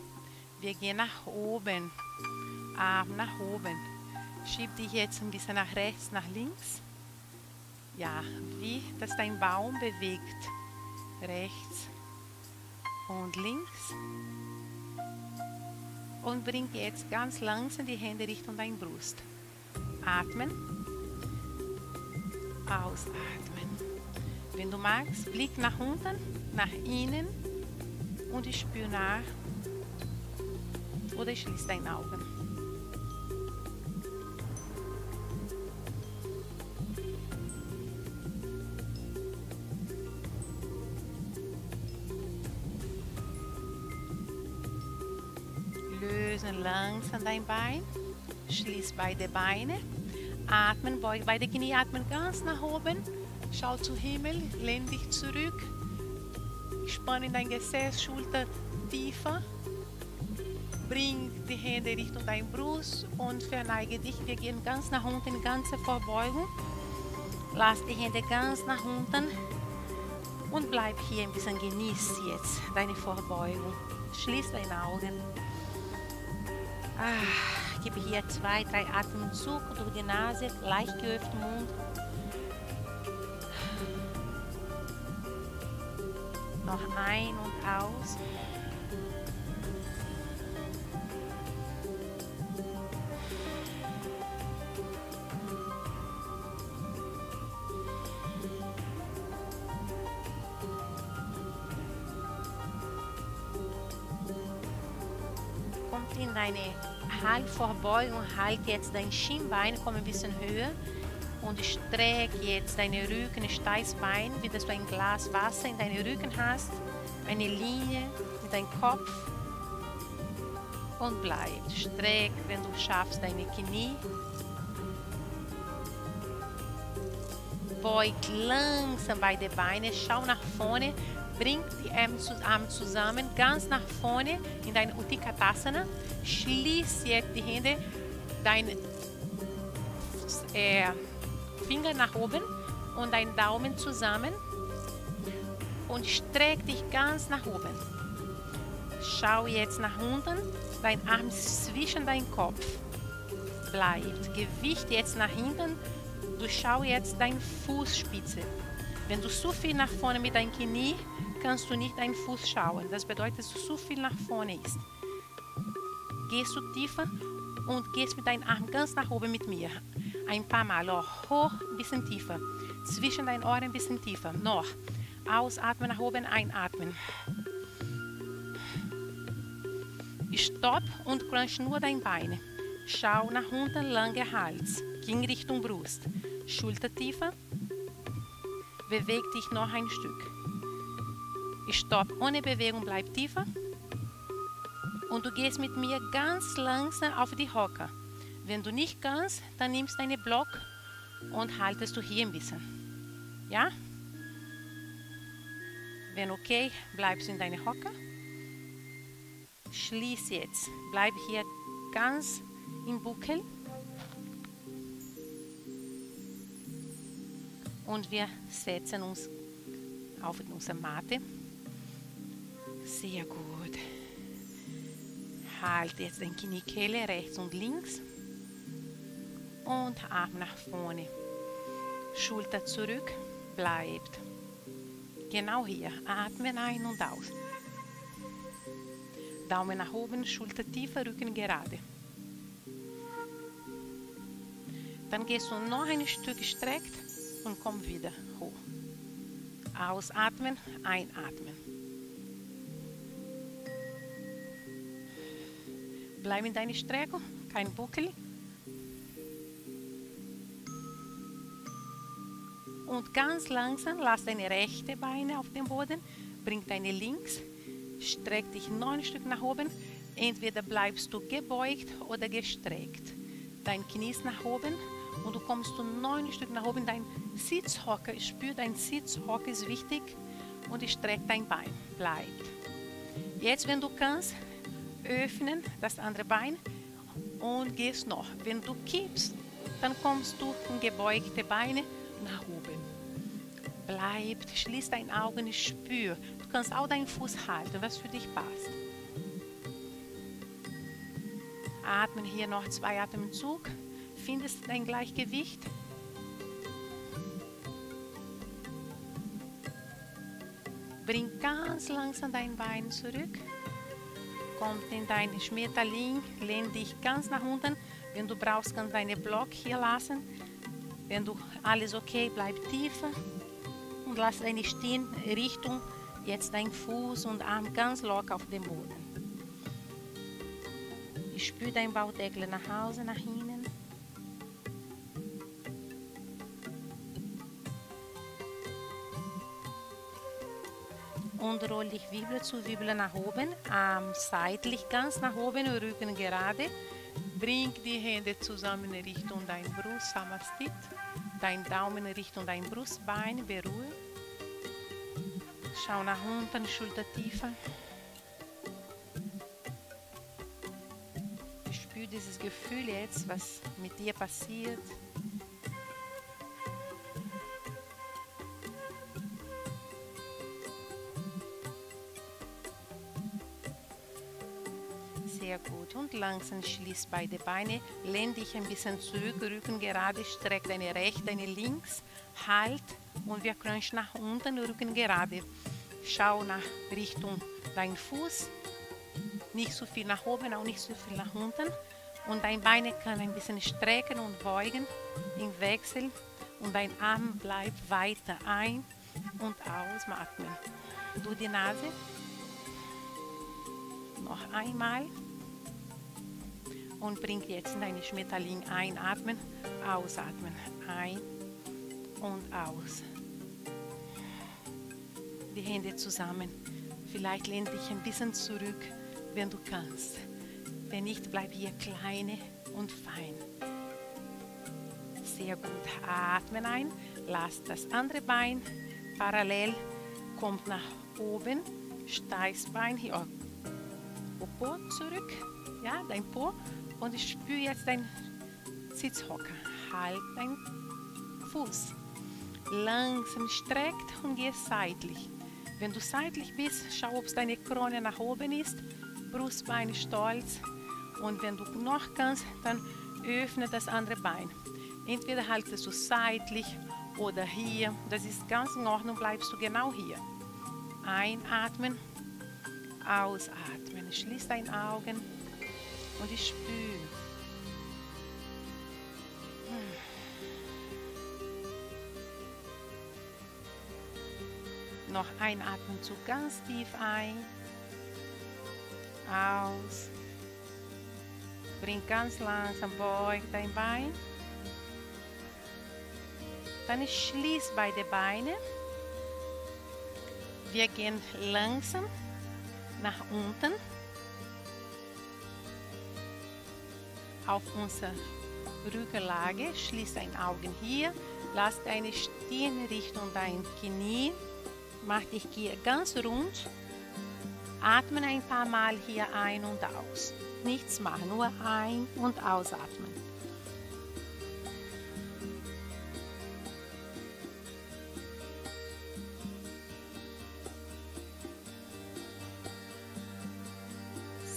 Wir gehen nach oben. Arm nach oben. Schieb dich jetzt ein bisschen nach rechts, nach links. Ja, wie dass dein Baum bewegt rechts und links. Und bring jetzt ganz langsam die Hände Richtung deine Brust. Atmen. Ausatmen. Wenn du magst, blick nach unten, nach innen und ich spüre nach. Oder schließ deine Augen. Langsam dein Bein. Schließ beide Beine. Atmen, beug beide Knie, atmen ganz nach oben. Schau zu Himmel, lehn dich zurück. Spanne dein Gesäß, Schulter tiefer. Bring die Hände Richtung dein Brust und verneige dich. Wir gehen ganz nach unten, ganze Vorbeugung. Lass die Hände ganz nach unten und bleib hier ein bisschen. Genieß jetzt deine Vorbeugung. Schließ deine Augen. Ah, gebe hier zwei, drei Atemzug durch die Nase, leicht geöffnet Mund. Noch ein und aus. Halbvorbeugung, halt jetzt dein Schienbein, komm ein bisschen höher und streck jetzt deine Rücken, Steißbein, wie dass du ein Glas Wasser in deinen Rücken hast, eine Linie mit deinem Kopf und bleib. Streck, wenn du schaffst, deine Knie. Beug langsam beide Beine, schau nach vorne, Bring die Arme zusammen, ganz nach vorne in deine Utikatasana. Schließ jetzt die Hände, deine äh, Finger nach oben und deinen Daumen zusammen und streck dich ganz nach oben. Schau jetzt nach unten, dein Arm zwischen deinem Kopf bleibt. Gewicht jetzt nach hinten. Du schau jetzt deine Fußspitze. Wenn du zu viel nach vorne mit deinem Knie kannst du nicht deinen Fuß schauen. Das bedeutet, dass du zu viel nach vorne ist. Gehst du tiefer und gehst mit deinem Arm ganz nach oben mit mir. Ein paar Mal. Oh, hoch, ein bisschen tiefer. Zwischen deinen Ohren ein bisschen tiefer. Noch. Ausatmen nach oben, einatmen. Stopp und crunch nur dein Bein. Schau nach unten, langer Hals. Ging Richtung Brust. Schulter tiefer. Beweg dich noch ein Stück. Stopp. Ohne Bewegung bleib tiefer. Und du gehst mit mir ganz langsam auf die Hocker. Wenn du nicht kannst, dann nimmst du deinen Block und haltest du hier ein bisschen. Ja? Wenn okay, bleibst du in deine Hocker. Schließ jetzt. Bleib hier ganz im Buckel. Und wir setzen uns auf unsere Matte. Sehr gut. Halt jetzt den Kniekehle rechts und links. Und Arm nach vorne. Schulter zurück. Bleibt. Genau hier. Atmen ein und aus. Daumen nach oben, Schulter tiefer, Rücken gerade. Dann gehst du noch ein Stück gestreckt und komm wieder hoch. Ausatmen, einatmen. Bleib in deiner Streckung, kein Buckel. Und ganz langsam lass deine rechte Beine auf den Boden, bring deine links, streck dich ein Stück nach oben. Entweder bleibst du gebeugt oder gestreckt. Dein Knie ist nach oben und du kommst du ein Stück nach oben. Dein Sitzhocker, spür dein Sitzhocker ist wichtig und streck dein Bein. Bleibt. Jetzt, wenn du kannst, öffnen, das andere Bein und gehst noch. Wenn du kippst, dann kommst du in gebeugte Beine nach oben. Bleibt, schließ deine Augen, spür. Du kannst auch deinen Fuß halten, was für dich passt. Atmen hier noch zwei Atemzug. Findest dein Gleichgewicht. Bring ganz langsam dein Bein zurück kommt in deinen Schmetterling, lehn dich ganz nach unten. Wenn du brauchst, kannst du deinen Block hier lassen. Wenn du alles okay, bleib tiefer und lass deine Stirn Richtung jetzt dein Fuß und Arm ganz locker auf dem Boden. Ich spüre deinen Bauchdeckel nach Hause, nach innen. Und roll dich Wirbel zu Wirbel nach oben, Arm seitlich ganz nach oben, Rücken gerade. Bring die Hände zusammen Richtung dein Brust, Samastit. Dein Daumen Richtung dein Brustbein, beruhe. Schau nach unten, Schulter tiefer. Spür dieses Gefühl jetzt, was mit dir passiert. Langsam schließ beide Beine. Lehn dich ein bisschen zurück, Rücken gerade, streck deine rechte, deine links. Halt und wir crunch nach unten, Rücken gerade. Schau nach Richtung dein Fuß. Nicht so viel nach oben, auch nicht so viel nach unten. Und dein Beine kann ein bisschen strecken und beugen im Wechsel. Und dein Arm bleibt weiter ein und ausatmen. Du die Nase. Noch einmal und bring jetzt in deine Schmetterling einatmen, ausatmen, ein und aus. Die Hände zusammen. Vielleicht lehn dich ein bisschen zurück, wenn du kannst. Wenn nicht, bleib hier kleine und fein. Sehr gut. Atmen ein. Lass das andere Bein parallel. Kommt nach oben. Steißbein hier. Popo zurück. Ja, dein Po und ich spüre jetzt dein Sitzhocker. Halt dein Fuß. Langsam streckt und geh seitlich. Wenn du seitlich bist, schau, ob deine Krone nach oben ist. Brustbein stolz. Und wenn du noch kannst, dann öffne das andere Bein. Entweder haltest du seitlich oder hier. Das ist ganz in Ordnung, bleibst du genau hier. Einatmen, ausatmen. Schließ deine Augen und ich spüre. Noch ein Atemzug ganz tief ein. Aus. Bring ganz langsam, beug dein Bein. Dann schließ beide Beine. Wir gehen langsam nach unten. Auf unsere Rückenlage. Schließ deine Augen hier. Lass deine Stirn Richtung dein Knie. Mach dich hier ganz rund. Atmen ein paar Mal hier ein und aus. Nichts machen, nur ein- und ausatmen.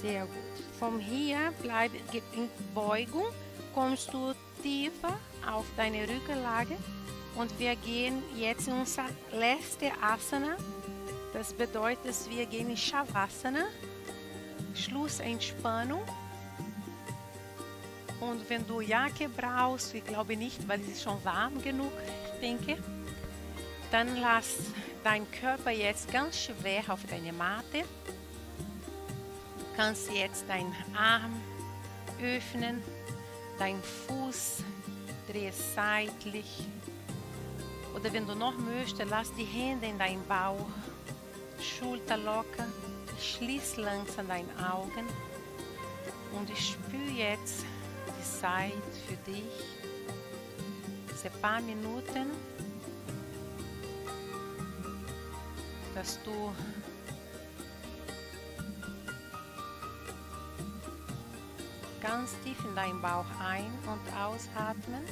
Sehr gut. Von hier bleib in Beugung, kommst du tiefer auf deine Rückenlage und wir gehen jetzt in unser letzte Asana. Das bedeutet, wir gehen in Shavasana, Schlussentspannung. Und wenn du Jacke brauchst, ich glaube nicht, weil es ist schon warm genug, ich denke, dann lass deinen Körper jetzt ganz schwer auf deine Matte kannst jetzt deinen Arm öffnen, deinen Fuß dreh seitlich. Oder wenn du noch möchtest, lass die Hände in deinen Bauch, Schulter locker, schließ langsam deine Augen und ich spüre jetzt die Zeit für dich. Diese paar Minuten, dass du ganz tief in deinen Bauch ein- und ausatmen.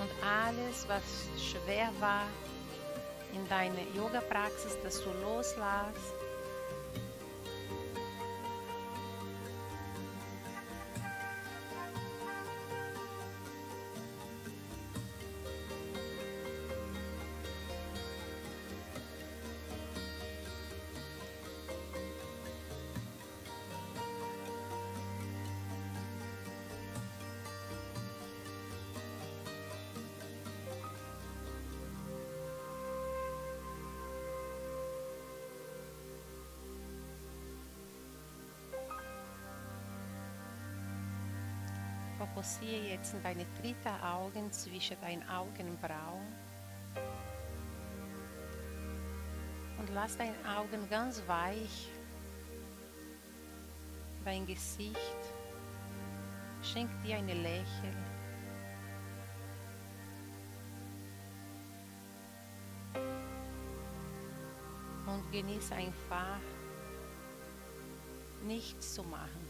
Und alles, was schwer war in deiner Yoga-Praxis, dass du loslässt, Fokussiere jetzt in deine dritte Augen zwischen deinen Augenbrauen. Und lass deine Augen ganz weich, dein Gesicht. Schenk dir ein Lächeln. Und genieße einfach, nichts zu machen.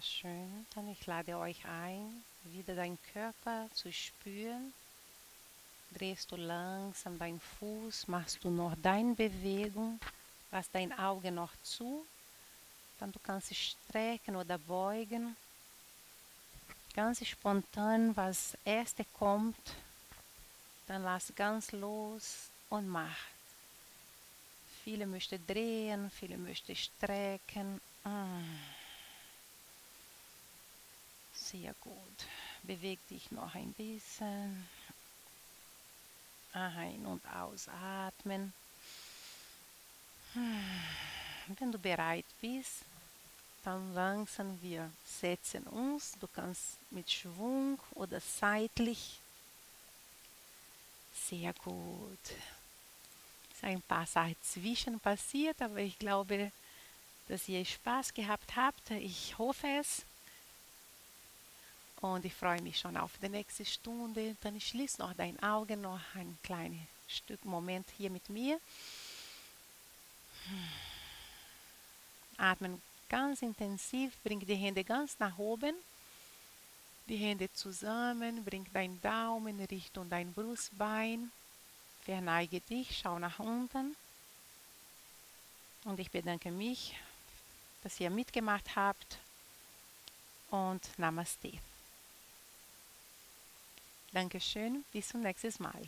Sehr schön. Dann ich lade euch ein, wieder deinen Körper zu spüren. Drehst du langsam deinen Fuß, machst du noch deine Bewegung, lass dein Auge noch zu. Dann du kannst strecken oder beugen. Ganz spontan, was erste kommt, dann lass ganz los und mach. Viele möchten drehen, viele möchten strecken. Mm. Sehr gut. Beweg dich noch ein bisschen. Ein- und ausatmen. Wenn du bereit bist, dann langsam wir setzen uns. Du kannst mit Schwung oder seitlich. Sehr gut. Es sind ein paar Sachen zwischen passiert, aber ich glaube, dass ihr Spaß gehabt habt. Ich hoffe es. Und ich freue mich schon auf die nächste Stunde. Dann schließ noch dein Auge, noch ein kleines Stück Moment hier mit mir. Atmen ganz intensiv, bring die Hände ganz nach oben. Die Hände zusammen, bring deinen Daumen Richtung dein Brustbein. Verneige dich, schau nach unten. Und ich bedanke mich, dass ihr mitgemacht habt. Und Namaste. Dankeschön, bis zum nächsten Mal.